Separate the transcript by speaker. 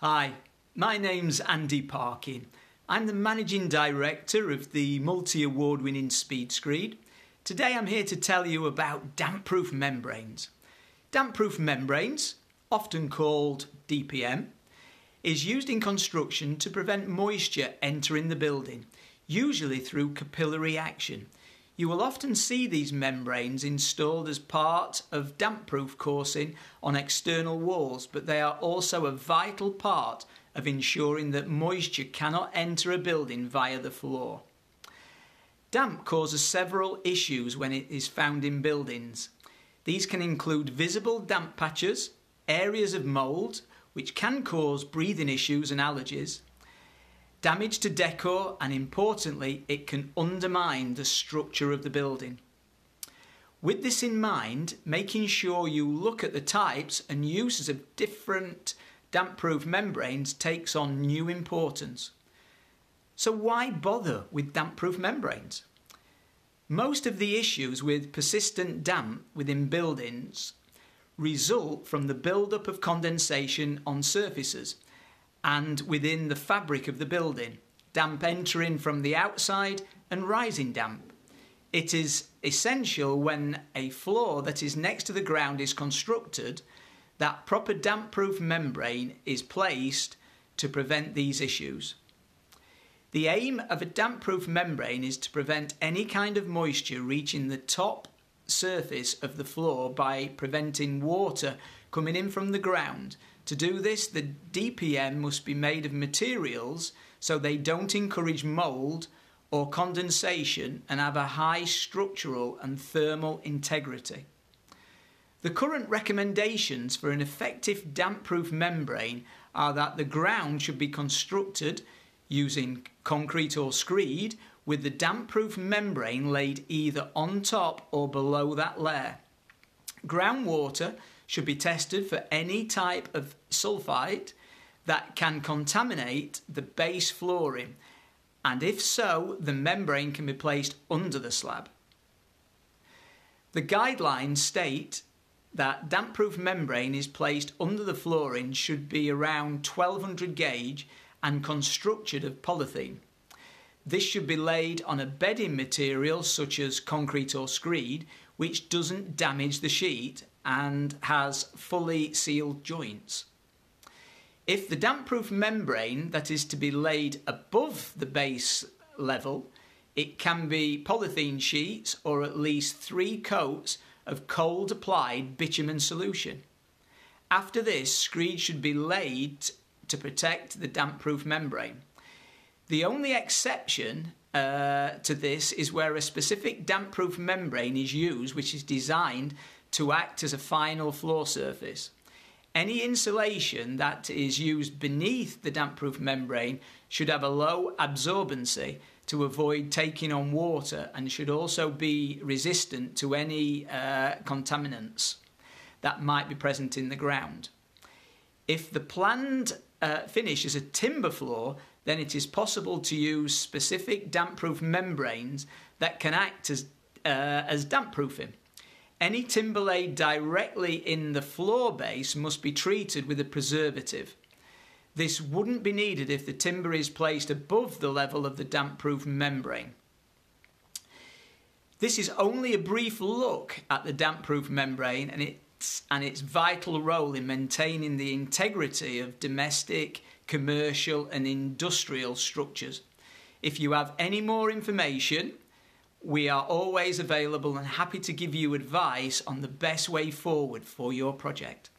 Speaker 1: Hi, my name's Andy Parkin. I'm the Managing Director of the multi award winning Speed Screed. Today I'm here to tell you about damp proof membranes. Damp proof membranes, often called DPM, is used in construction to prevent moisture entering the building, usually through capillary action. You will often see these membranes installed as part of damp proof coursing on external walls, but they are also a vital part of ensuring that moisture cannot enter a building via the floor. Damp causes several issues when it is found in buildings. These can include visible damp patches, areas of mould, which can cause breathing issues and allergies, damage to decor, and importantly, it can undermine the structure of the building. With this in mind, making sure you look at the types and uses of different damp-proof membranes takes on new importance. So why bother with damp-proof membranes? Most of the issues with persistent damp within buildings result from the build-up of condensation on surfaces and within the fabric of the building, damp entering from the outside and rising damp. It is essential when a floor that is next to the ground is constructed that proper damp proof membrane is placed to prevent these issues. The aim of a damp proof membrane is to prevent any kind of moisture reaching the top surface of the floor by preventing water coming in from the ground to do this, the DPM must be made of materials so they don't encourage mould or condensation and have a high structural and thermal integrity. The current recommendations for an effective damp-proof membrane are that the ground should be constructed using concrete or screed with the damp-proof membrane laid either on top or below that layer. Groundwater should be tested for any type of sulfite that can contaminate the base flooring, and if so, the membrane can be placed under the slab. The guidelines state that damp-proof membrane is placed under the flooring should be around 1200 gauge and constructed of polythene. This should be laid on a bedding material such as concrete or screed which doesn't damage the sheet and has fully sealed joints. If the damp-proof membrane that is to be laid above the base level, it can be polythene sheets or at least three coats of cold applied bitumen solution. After this, screed should be laid to protect the damp-proof membrane. The only exception uh, to this is where a specific damp-proof membrane is used which is designed to act as a final floor surface. Any insulation that is used beneath the damp-proof membrane should have a low absorbency to avoid taking on water and should also be resistant to any uh, contaminants that might be present in the ground. If the planned uh, finish is a timber floor, then it is possible to use specific damp-proof membranes that can act as, uh, as damp-proofing. Any timber laid directly in the floor base must be treated with a preservative. This wouldn't be needed if the timber is placed above the level of the damp-proof membrane. This is only a brief look at the damp-proof membrane and its, and its vital role in maintaining the integrity of domestic, commercial and industrial structures. If you have any more information, we are always available and happy to give you advice on the best way forward for your project.